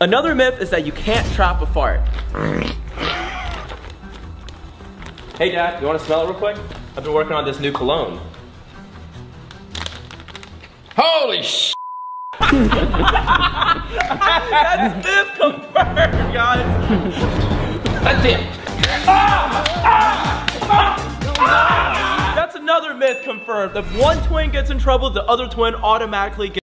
Another myth is that you can't trap a fart. Hey dad, you wanna smell it real quick? I've been working on this new cologne. Holy sh! That's myth confirmed, guys. That's it. That's another myth confirmed. If one twin gets in trouble, the other twin automatically gets